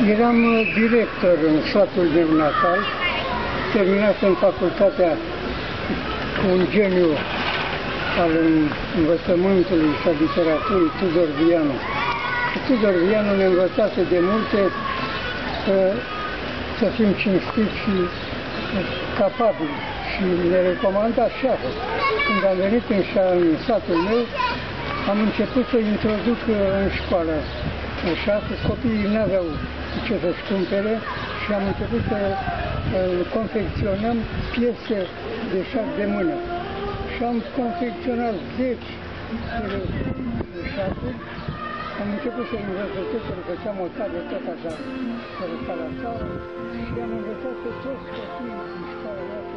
Eram director în satul meu natal, terminasem facultatea cu un geniu al învățământului și a literaturii, Tudor Vianu. Tudor Vianu ne învățase de multe să, să fim cinstiți și capabili și ne recomanda șahă. Când am venit în, în satul meu, am început să introduc în școală așa, că copiii nu aveau ce să-și cumpere și am început să confecționăm piese de șah de mână. Și am confecționat 10 de șahuri, am început să învăț tot, să făceam o tabă tot așa, să ca la țară și am învățat pe toți copiii din școala noastră